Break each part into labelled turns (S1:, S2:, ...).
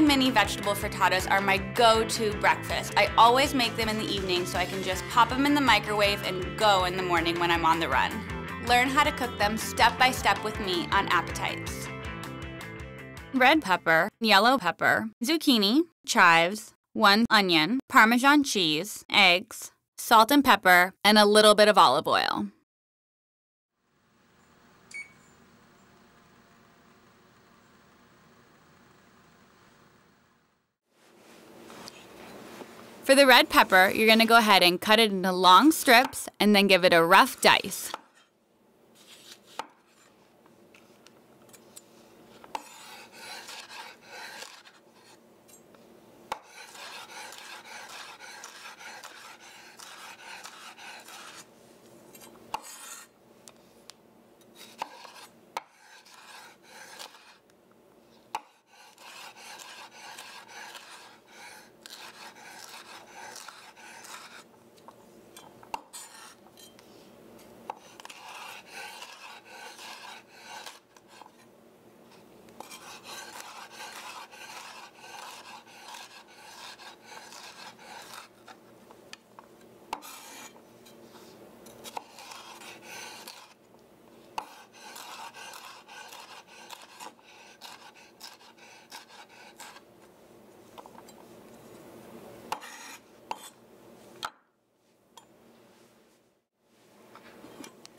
S1: my mini vegetable frittatas are my go-to breakfast. I always make them in the evening so I can just pop them in the microwave and go in the morning when I'm on the run. Learn how to cook them step by step with me on Appetites. Red pepper, yellow pepper, zucchini, chives, one onion, Parmesan cheese, eggs, salt and pepper, and a little bit of olive oil. For the red pepper, you're going to go ahead and cut it into long strips and then give it a rough dice.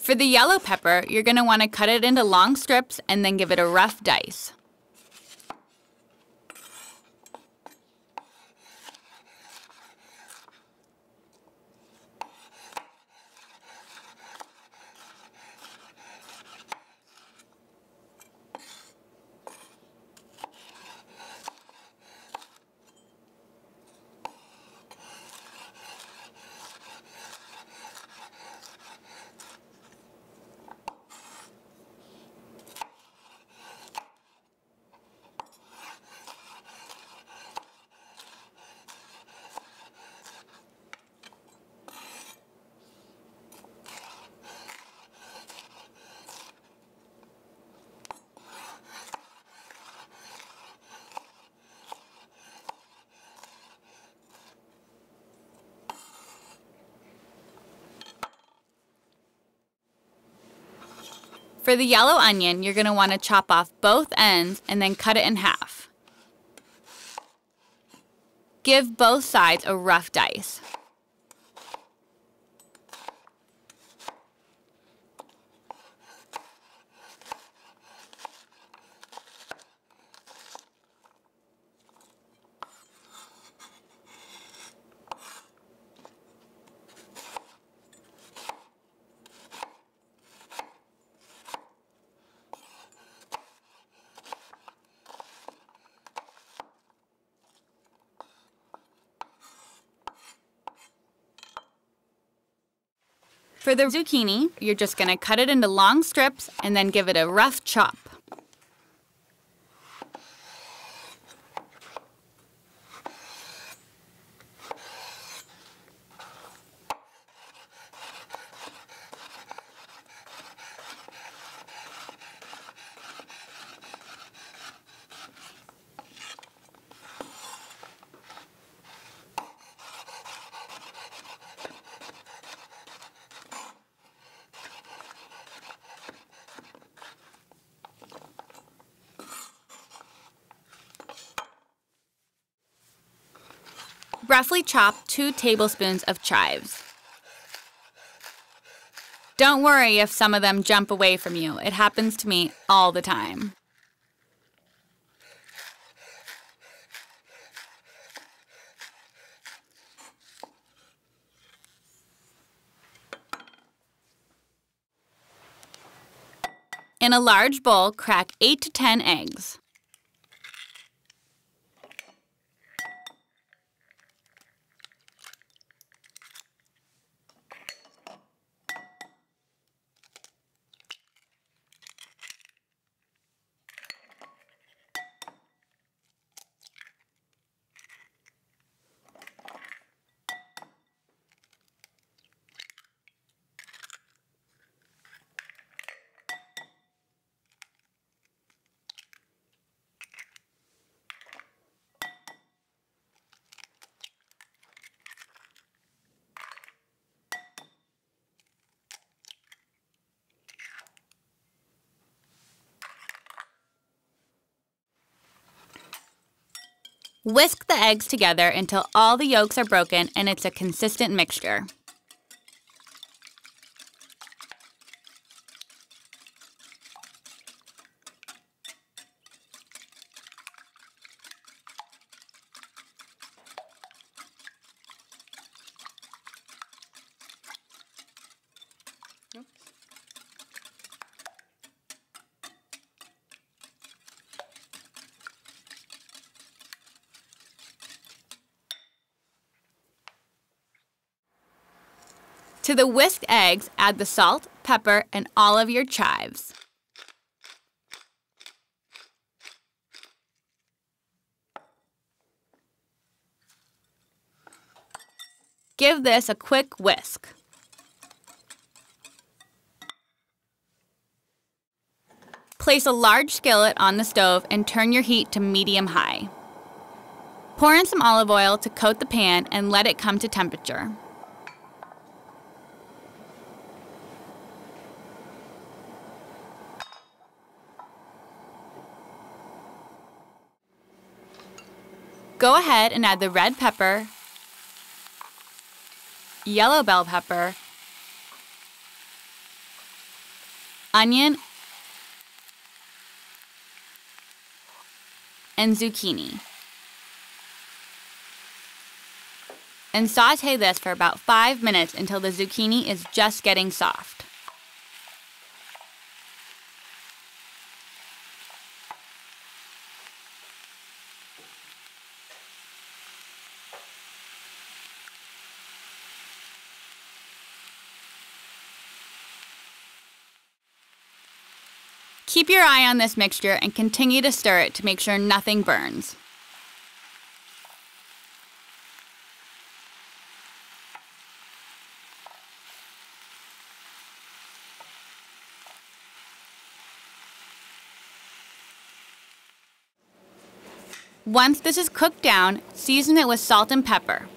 S1: For the yellow pepper, you're going to want to cut it into long strips and then give it a rough dice. For the yellow onion, you're going to want to chop off both ends and then cut it in half. Give both sides a rough dice. For the zucchini, you're just to cut it into long strips and then give it a rough chop. Roughly chop 2 tablespoons of chives. Don't worry if some of them jump away from you. It happens to me all the time. In a large bowl, crack 8 to 10 eggs. Whisk the eggs together until all the yolks are broken and it's a consistent mixture. To the whisked eggs, add the salt, pepper, and all of your chives. Give this a quick whisk. Place a large skillet on the stove and turn your heat to medium high. Pour in some olive oil to coat the pan and let it come to temperature. Go ahead and add the red pepper, yellow bell pepper, onion, and zucchini. And saute this for about 5 minutes until the zucchini is just getting soft. Keep your eye on this mixture and continue to stir it to make sure nothing burns. Once this is cooked down, season it with salt and pepper.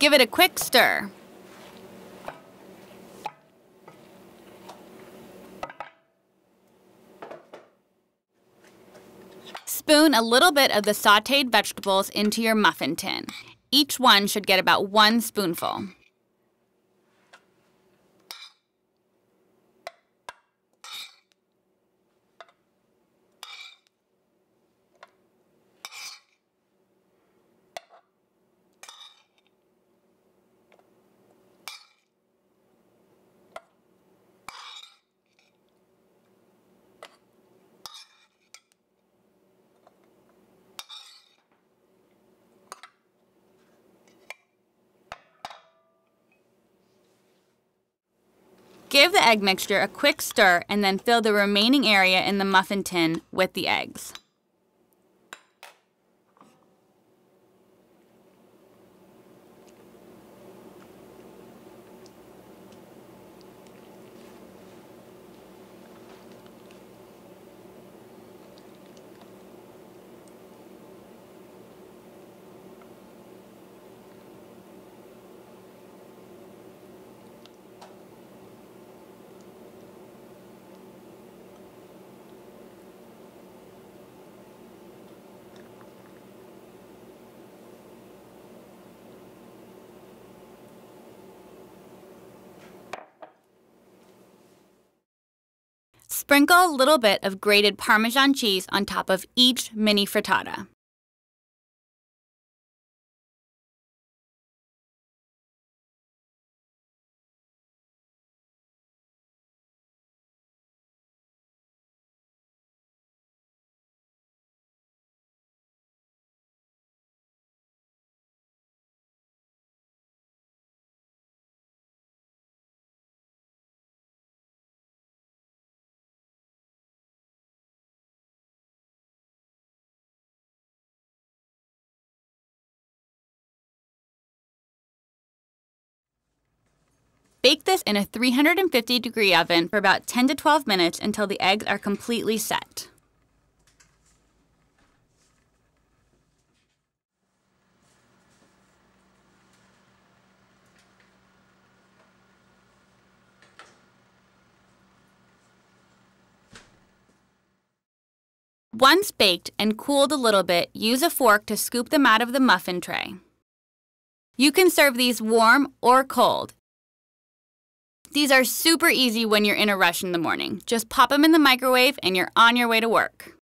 S1: Give it a quick stir. Spoon a little bit of the sauteed vegetables into your muffin tin. Each one should get about one spoonful. Give the egg mixture a quick stir and then fill the remaining area in the muffin tin with the eggs. Sprinkle a little bit of grated Parmesan cheese on top of each mini frittata. Bake this in a 350 degree oven for about 10 to 12 minutes until the eggs are completely set. Once baked and cooled a little bit, use a fork to scoop them out of the muffin tray. You can serve these warm or cold. These are super easy when you're in a rush in the morning. Just pop them in the microwave and you're on your way to work.